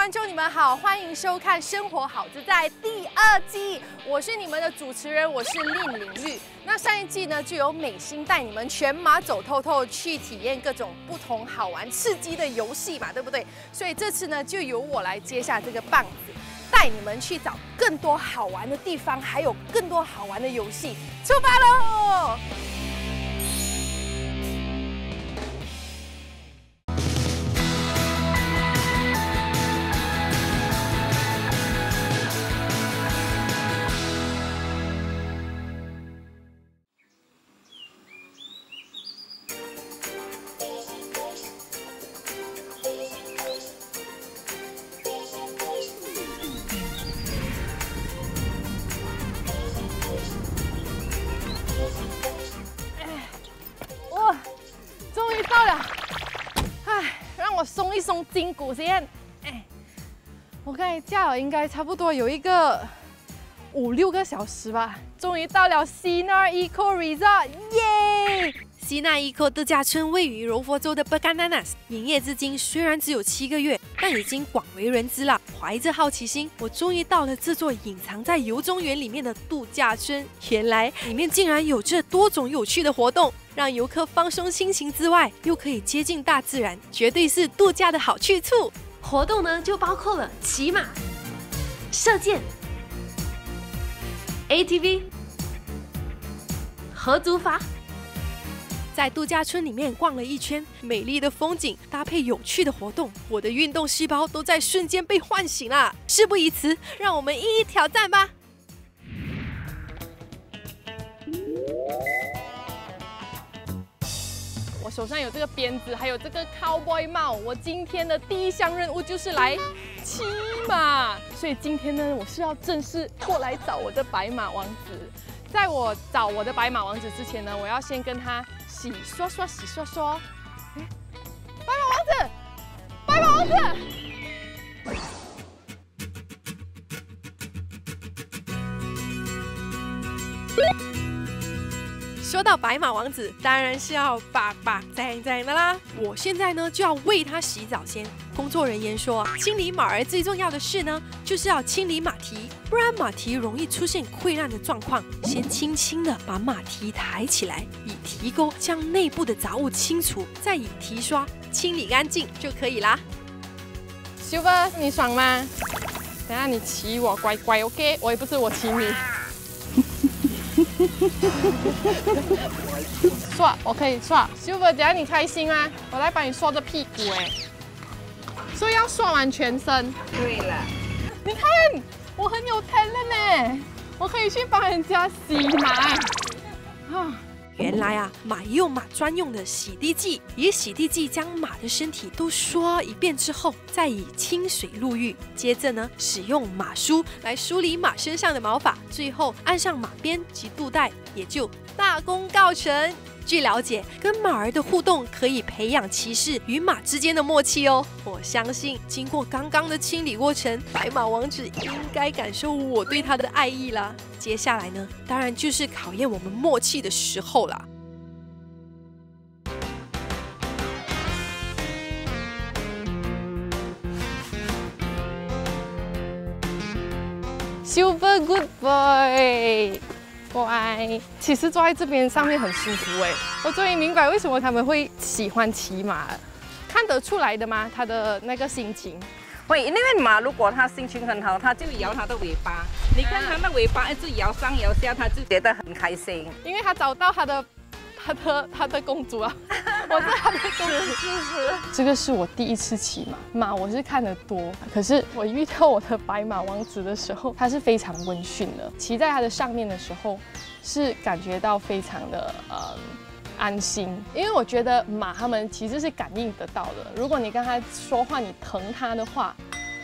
观众，你们好，欢迎收看《生活好自在》第二季，我是你们的主持人，我是令玲玉。那上一季呢，就由美心带你们全马走透透，去体验各种不同好玩刺激的游戏嘛，对不对？所以这次呢，就由我来接下这个棒子，带你们去找更多好玩的地方，还有更多好玩的游戏，出发喽！筋骨先。哎，我看一下，应该差不多有一个五六个小时吧。终于到了 Sinar Eco Resort，耶！西纳伊科度假村位于柔佛州的 Bananas，营业至今虽然只有七个月，但已经广为人知了。怀着好奇心，我终于到了这座隐藏在游中园里面的度假村。原来里面竟然有这多种有趣的活动，让游客放松心情之外，又可以接近大自然，绝对是度假的好去处。活动呢就包括了骑马、射箭、ATV、合租筏。在度假村里面逛了一圈，美丽的风景搭配有趣的活动，我的运动细胞都在瞬间被唤醒了。事不宜迟，让我们一一挑战吧！手上有这个鞭子，还有这个 cowboy 帽。我今天的第一项任务就是来骑马，所以今天呢，我是要正式过来找我的白马王子。在我找我的白马王子之前呢，我要先跟他洗刷刷，洗刷刷。白马王子，白马王子。说到白马王子，当然是要爸爸在在的啦。我现在呢就要为他洗澡先。工作人员说，清理马儿最重要的事呢，就是要清理马蹄，不然马蹄容易出现溃烂的状况。先轻轻的把马蹄抬起来，以蹄钩将内部的杂物清除，再以蹄刷清理干净就可以啦。修哥，你爽吗？等下你骑我，乖乖，OK？我也不是我骑你。刷，我可以刷。修哥，等下你开心吗？我来帮你刷这屁股哎。所以要刷完全身。对了，你看我很有 talent 呢，我可以去帮人家洗嘛。啊，原来啊，马用马专用的洗涤剂，以洗涤剂将马的身体都刷一遍之后，再以清水沐浴，接着呢，使用马梳来梳理马身上的毛发，最后按上马鞭及肚带，也就大功告成。据了解，跟马儿的互动可以培养骑士与马之间的默契哦。我相信，经过刚刚的清理过程，白马王子应该感受我对他的爱意啦。接下来呢，当然就是考验我们默契的时候啦。Super good boy，乖。其实坐在这边上面很舒服哎，我终于明白为什么他们会喜欢骑马了，看得出来的吗？他的那个心情。会，因为马如果它心情很好，它就摇它的尾巴。你看它的尾巴一直摇上摇下，它就觉得很开心。因为他找到他的他的他的公主啊，我是他的公主。是是。这个是我第一次骑马，马我是看得多，可是我遇到我的白马王子的时候，他是非常温驯的，骑在他的上面的时候，是感觉到非常的呃安心，因为我觉得马他们其实是感应得到的，如果你跟他说话，你疼他的话，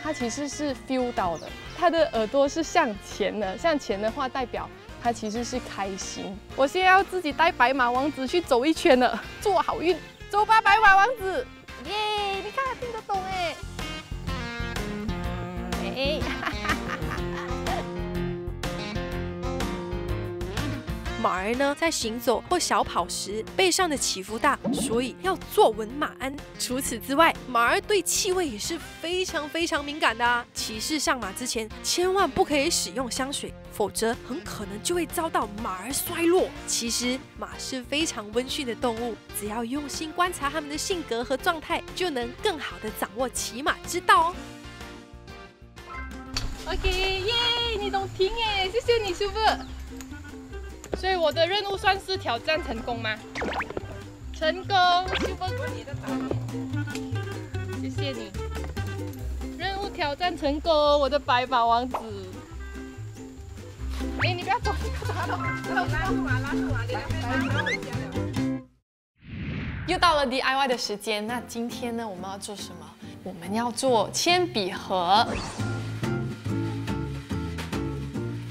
他其实是 feel 到的，他的耳朵是向前的，向前的话代表。他其实是开心。我现在要自己带白马王子去走一圈了，祝我好运，走吧，白马王子！耶，你看他听得懂哎。哎，马儿呢在行走或小跑时背上的起伏大，所以要坐稳马鞍。除此之外，马儿对气味也是非常非常敏感的啊！骑士上马之前千万不可以使用香水，否则很可能就会遭到马儿衰落。其实马是非常温驯的动物，只要用心观察它们的性格和状态，就能更好的掌握骑马之道哦。OK，耶！你懂听哎，谢谢你，师傅。所以我的任务算是挑战成功吗？成功，师傅，你的导演，谢谢你。任务挑战成功，我的白马王子。哎，你不要走，你不要走，拉住啊，拉住啊，你来拿回家了。又到了 DIY 的时间，那今天呢，我们要做什么？我们要做铅笔盒。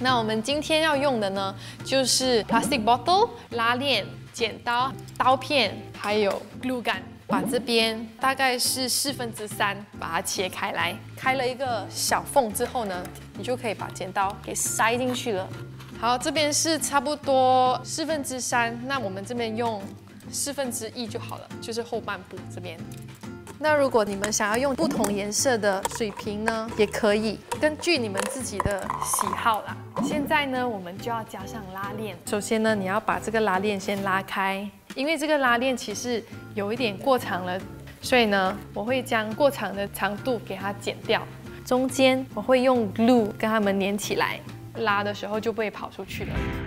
那我们今天要用的呢，就是 plastic bottle、拉链、剪刀、刀片，还有 glue gun。把这边大概是四分之三，把它切开来，开了一个小缝之后呢，你就可以把剪刀给塞进去了。好，这边是差不多四分之三，那我们这边用四分之一就好了，就是后半部这边。那如果你们想要用不同颜色的水瓶呢，也可以，根据你们自己的喜好啦。现在呢，我们就要加上拉链。首先呢，你要把这个拉链先拉开，因为这个拉链其实有一点过长了，所以呢，我会将过长的长度给它剪掉。中间我会用 glue 跟它们粘起来，拉的时候就不会跑出去了。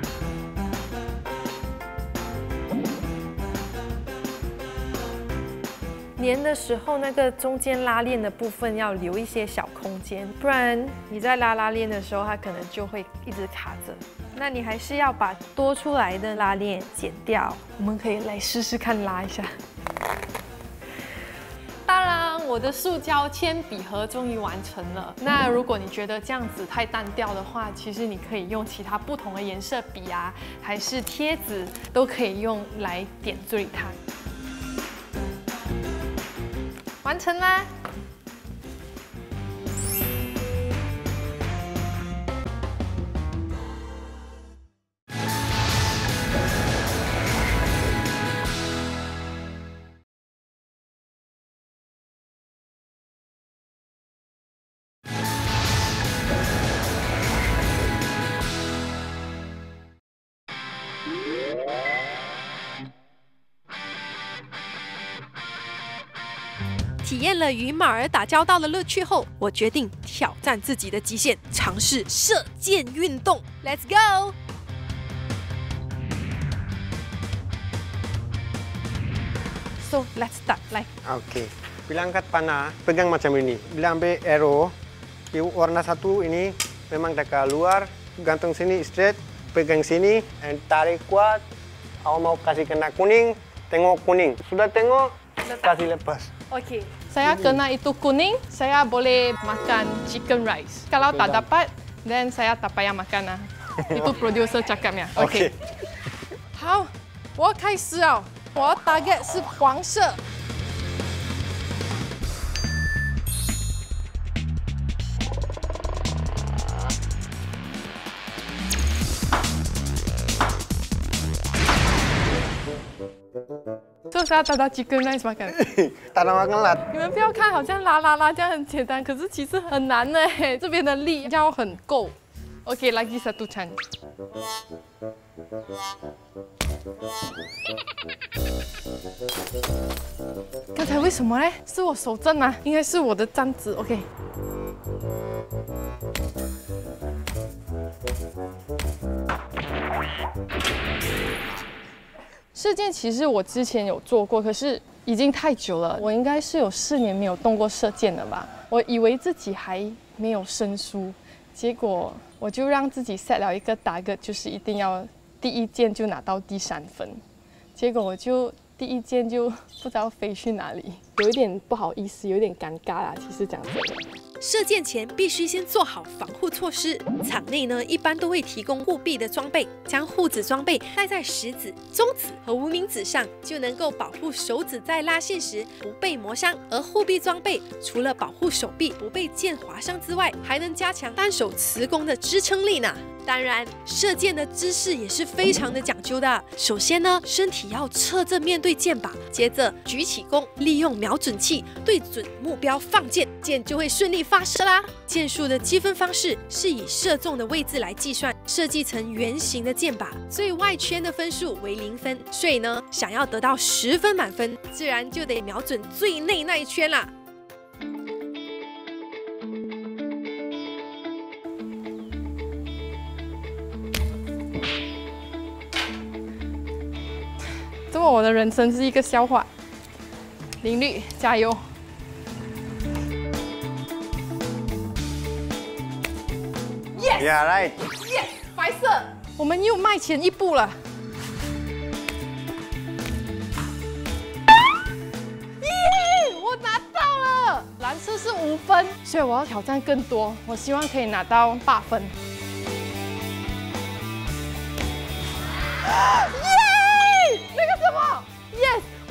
粘的时候，那个中间拉链的部分要留一些小空间，不然你在拉拉链的时候，它可能就会一直卡着。那你还是要把多出来的拉链剪掉。我们可以来试试看拉一下。当然，我的塑胶铅笔盒终于完成了。那如果你觉得这样子太单调的话，其实你可以用其他不同的颜色笔啊，还是贴纸都可以用来点缀它。完成啦！体验了与马儿打交道的乐趣后，我决定挑战自己的极限，尝试射箭运动。Let's go！So let's start. Like.，Oke. Bila angkat panah, pegang macam ini. Bila ambil arrow, di warna satu ini memang ke luar, gantung sini straight, pegang sini, and tarik kuat. Awak mau kasih kena kuning, tengok kuning. Sudah tengok, kasih lepas. OK。Saya kena itu kuning, saya boleh makan chicken rice. Kalau tak dapat, then saya tak payah makan lah. itu producer cakapnya. OK。好，我要开始了。我要 target 是黄色。 这是要打到 chicken rice makan。Tak ada makan lah. 你们不要看，好像拉拉拉这样很简单，可是其实很难呢。这边的力要很够。OK，lagi satu chance。刚才为什么嘞？是我手震吗？应该是我的站姿。OK。射箭其实我之前有做过，可是已经太久了，我应该是有四年没有动过射箭了吧？我以为自己还没有生疏，结果我就让自己 set 了一个 target，就是一定要第一箭就拿到第三分，结果我就第一箭就不知道飞去哪里。有一点不好意思，有点尴尬啦。其实讲真的。射箭前必须先做好防护措施。场内呢一般都会提供护臂的装备，将护指装备戴在食指、中指和无名指上，就能够保护手指在拉线时不被磨伤。而护臂装备除了保护手臂不被箭划伤之外，还能加强单手持弓的支撑力呢。当然，射箭的姿势也是非常的讲究的。首先呢，身体要侧正面对箭靶，接着举起弓，利用瞄瞄准器对准目标放箭，箭就会顺利发射啦。箭术的积分方式是以射中的位置来计算，设计成圆形的箭靶，最外圈的分数为零分。所以呢，想要得到十分满分，自然就得瞄准最内那一圈啦。这么我的人生是一个笑话。林律，加油！Yeah, right. Yes，白色，我们又迈前一步了。耶，我拿到了！蓝色是五分，所以我要挑战更多。我希望可以拿到八分。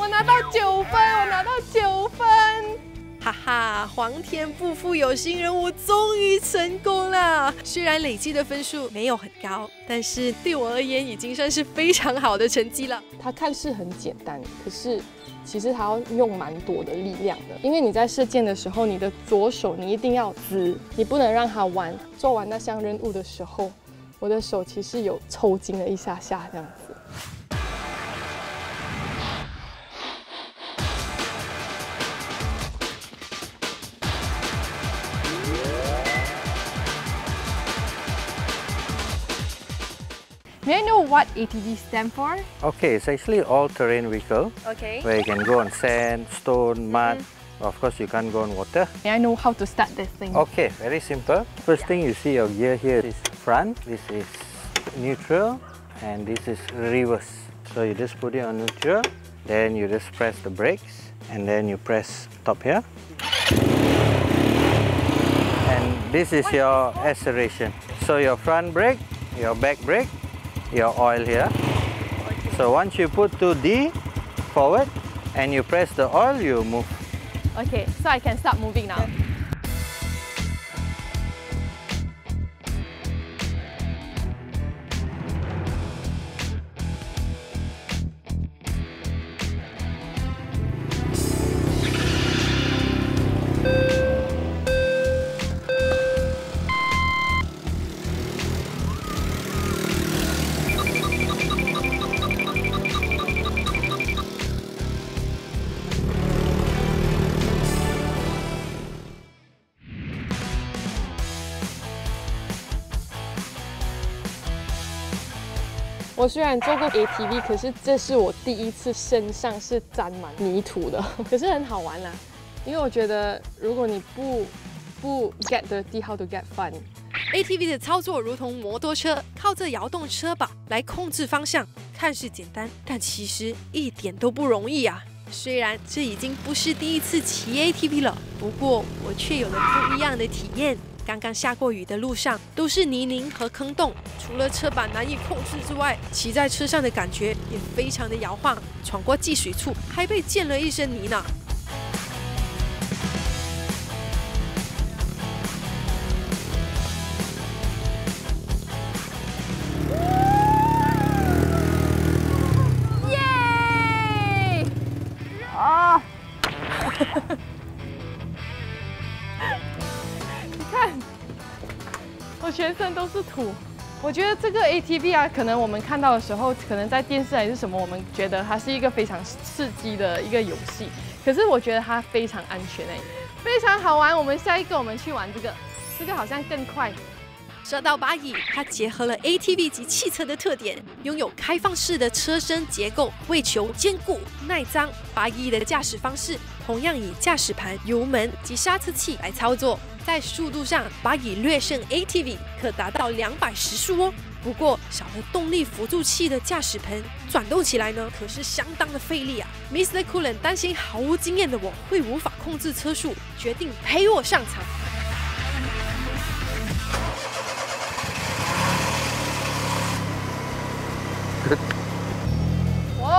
拿到九分，我拿到九分，哈哈！皇天不负有心人，我终于成功了。虽然累计的分数没有很高，但是对我而言已经算是非常好的成绩了。它看似很简单，可是其实它要用蛮多的力量的，因为你在射箭的时候，你的左手你一定要直，你不能让它弯。做完那项任务的时候，我的手其实有抽筋了一下下这样子。What ATV stand for? Okay, it's actually all-terrain vehicle. Okay. Where you can go on sand, stone, mud. Mm -hmm. Of course, you can't go on water. May I know how to start this thing? Okay, very simple. First yeah. thing you see your gear here is front. This is neutral, and this is reverse. So you just put it on neutral, then you just press the brakes, and then you press top here. And this is your acceleration. So your front brake, your back brake, your oil here. So once you put to D forward and you press the oil, you move. Okay, so I can start moving now. 我虽然做过 ATV，可是这是我第一次身上是沾满泥土的，可是很好玩啦。因为我觉得如果你不不 get dirty，how to get fun？ATV 的操作如同摩托车，靠着摇动车把来控制方向，看似简单，但其实一点都不容易啊。虽然这已经不是第一次骑 ATV 了，不过我却有了不一样的体验。刚刚下过雨的路上都是泥泞和坑洞，除了车把难以控制之外，骑在车上的感觉也非常的摇晃。闯过积水处，还被溅了一身泥呢。是土，我觉得这个 ATV 啊，可能我们看到的时候，可能在电视还是什么，我们觉得它是一个非常刺激的一个游戏。可是我觉得它非常安全哎，非常好玩。我们下一个，我们去玩这个，这个好像更快。说到巴蚁，它结合了 ATV 及汽车的特点，拥有开放式的车身结构，为求坚固耐脏。巴蚁的驾驶方式同样以驾驶盘、油门及刹车器来操作。在速度上，巴以略胜 ATV，可达到两百时速哦。不过少了动力辅助器的驾驶盆，转动起来呢可是相当的费力啊。Mr. Coolen 担心毫无经验的我会无法控制车速，决定陪我上场。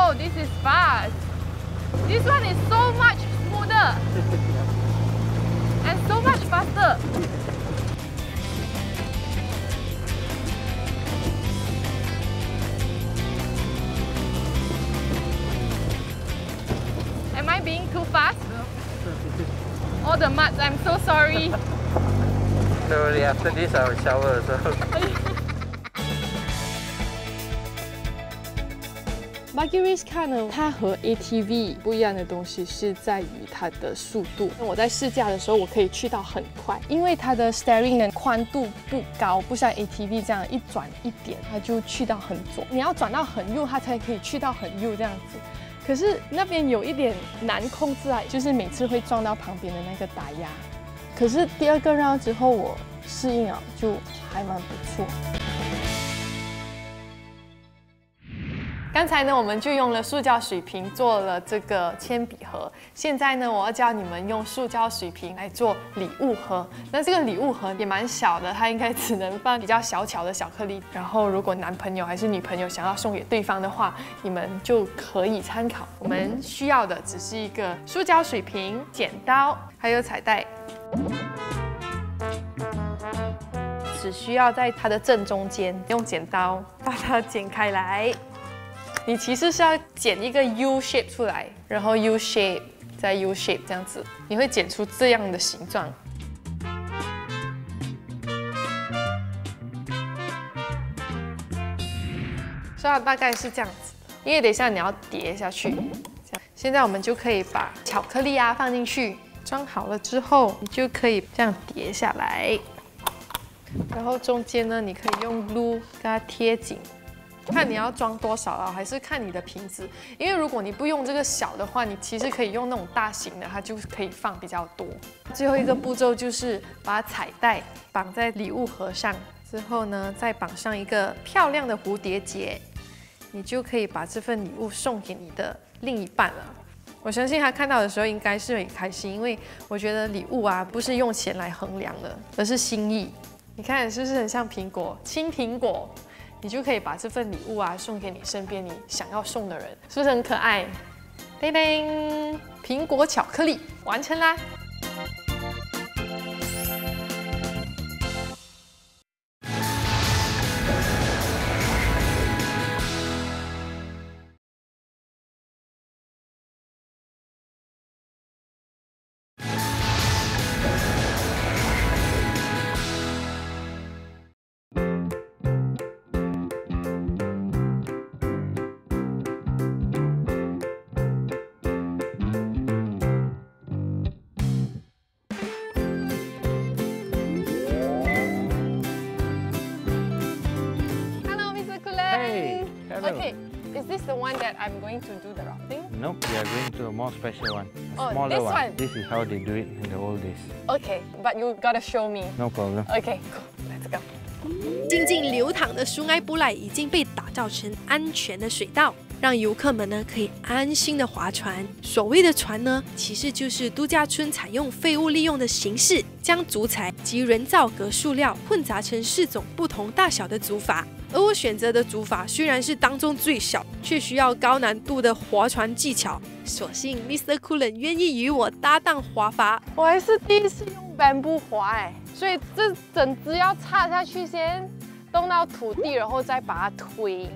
Whoa, this is fast. This one is so much smoother and so much faster. Am I being too fast? All the muds, I'm so sorry. So after this, I will shower also. Buggy Race Car 呢，它和 ATV 不一样的东西是在于它的速度。我在试驾的时候，我可以去到很快，因为它的 steering 的宽度不高，不像 ATV 这样一转一点它就去到很左，你要转到很右，它才可以去到很右这样子。可是那边有一点难控制啊，就是每次会撞到旁边的那个打压。可是第二个绕之后，我适应了，就还蛮不错。刚才呢，我们就用了塑胶水瓶做了这个铅笔盒。现在呢，我要教你们用塑胶水瓶来做礼物盒。那这个礼物盒也蛮小的，它应该只能放比较小巧的小颗粒。然后，如果男朋友还是女朋友想要送给对方的话，你们就可以参考。我们需要的只是一个塑胶水瓶、剪刀，还有彩带。只需要在它的正中间用剪刀把它剪开来。你其实是要剪一个 U shape 出来，然后 U shape 再 U shape 这样子，你会剪出这样的形状。所以大概是这样子，因为等一下你要叠下去。这样，现在我们就可以把巧克力啊放进去，装好了之后，你就可以这样叠下来。然后中间呢，你可以用 glue 给它贴紧。看你要装多少啊，还是看你的瓶子。因为如果你不用这个小的话，你其实可以用那种大型的，它就可以放比较多。最后一个步骤就是把彩带绑在礼物盒上，之后呢，再绑上一个漂亮的蝴蝶结，你就可以把这份礼物送给你的另一半了。我相信他看到的时候应该是很开心，因为我觉得礼物啊不是用钱来衡量的，而是心意。你看是不是很像苹果，青苹果？你就可以把这份礼物啊送给你身边你想要送的人，是不是很可爱？叮叮，苹果巧克力完成啦。Going to do the rafting? Nope, we are going to a more special one. A Oh, smaller this one. one? This is how they do it in the old days. Okay, but you gotta show me. No problem. Okay, cool. Let's go. 静静流淌的苏埃布赖已经被打造成安全的水道，让游客们呢可以安心的划船。所谓的船呢，其实就是度假村采用废物利用的形式，将竹材及人造革塑料混杂成四种不同大小的竹筏。而我选择的竹筏虽然是当中最小，却需要高难度的划船技巧。所幸 Mr. Coolen 愿意与我搭档划筏，我还是第一次用 bamboo 划哎，所以这整只要插下去先，动到土地，然后再把它推。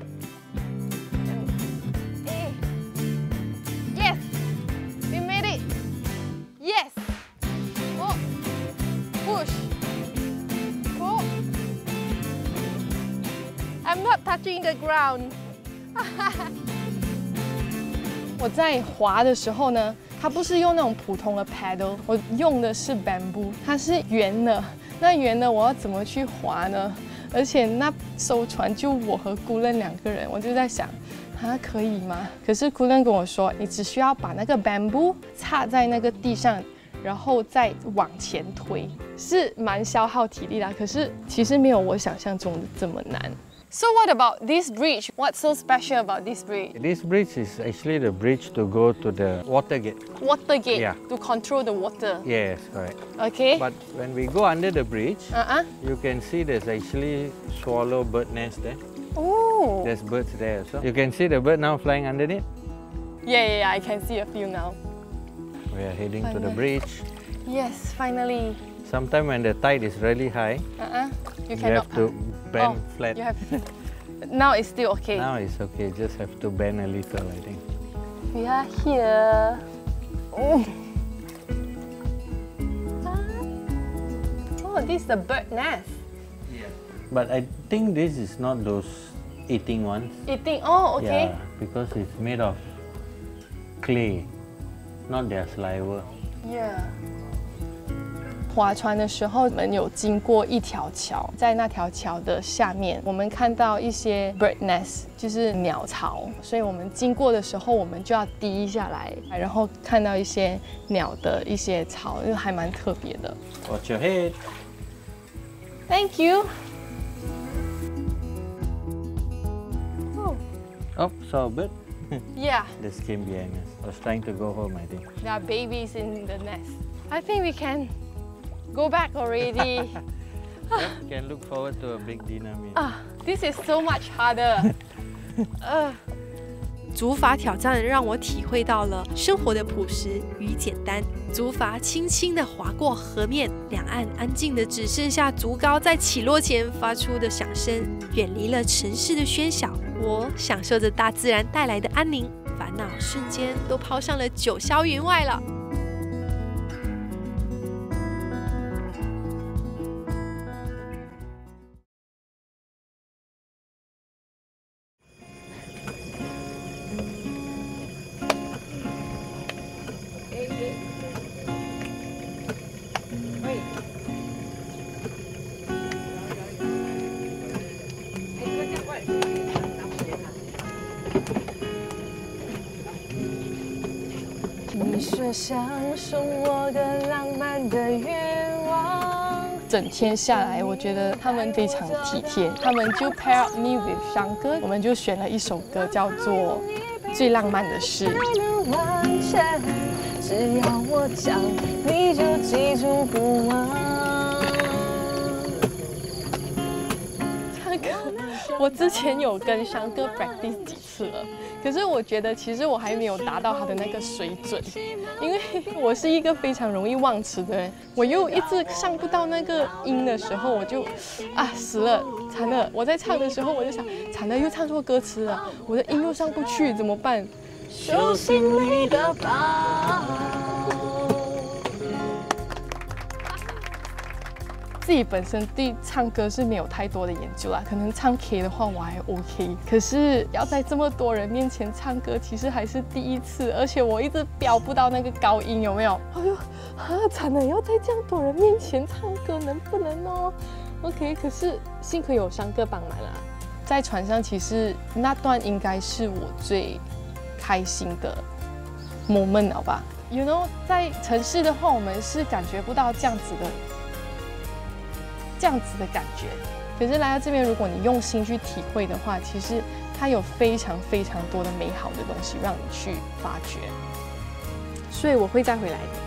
Touching the ground. 我在滑的时候呢，它不是用那种普通的 paddle，我用的是 bamboo，它是圆的。那圆的我要怎么去滑呢？而且那艘船就我和姑任两个人，我就在想，啊可以吗？可是姑任跟我说，你只需要把那个 bamboo 插在那个地上，然后再往前推，是蛮消耗体力的。可是其实没有我想象中的这么难。So what about this bridge? What's so special about this bridge? This bridge is actually the bridge to go to the water gate. Water gate Yeah. to control the water. Yes, correct. Okay. But when we go under the bridge, uh-uh. you can see there's actually swallow bird nest there. Oh. There's birds there also. You can see the bird now flying underneath. Yeah, yeah, yeah, I can see a few now. We are heading to the bridge. Yes, finally. Sometimes when the tide is really high, Uh-uh. You you cannot. have to bend Oh, flat. You have. now it's still okay. Now it's okay, just have to bend a little, I think. We are here. Oh. Oh, this is the bird nest. Yeah. But I think this is not those eating ones. Eating. Oh, okay. Yeah, because it's made of clay, not their saliva. Yeah. 划船的时候，我们有经过一条桥，在那条桥的下面，我们看到一些 bird nest，就是鸟巢。所以我们经过的时候，我们就要低下来，然后看到一些鸟的一些巢，就还蛮特别的。Watch your head. Thank you. Oh, Oh, saw a bird. yeah. This came behind us. I Was trying to go home, I think. There are babies in the nest. I think we can go back already. Can look forward to a big dinner meal. ah, this is so much harder. uh, 竹筏挑战让我体会到了生活的朴实与简单。竹筏轻轻地划过河面，两岸安静的只剩下竹篙在起落前发出的响声，远离了城市的喧嚣。我享受着大自然带来的安宁，烦恼瞬间都抛上了九霄云外了。享受我的浪漫的愿望。整天下来，我觉得他们非常体贴，他们就 pair up me with 我们就选了一首歌叫做《最浪漫的事》。只要我讲，你就记住不忘。唱歌，我之前有跟翔哥 practice 几次了，可是我觉得其实我还没有达到他的那个水准，因为我是一个非常容易忘词的人，我又一直上不到那个音的时候，我就 啊死了，惨了！我在唱的时候我就想，惨了，又唱错歌词了，我的音又上不去，怎么办？手心里的宝。自己本身对唱歌是没有太多的研究啦，可能唱 K 的话我还 OK，可是要在这么多人面前唱歌，其实还是第一次，而且我一直飙不到那个高音，有没有？哎呦，啊，惨了，要在这样多人面前唱歌，能不能哦？OK，可是幸亏有商哥帮忙啦。在船上，其实那段应该是我最开心的 moment 了吧？You know，在城市的话，我们是感觉不到这样子的。这样子的感觉。可是来到这边，如果你用心去体会的话，其实它有非常非常多的美好的东西让你去发掘。所以我会再回来的。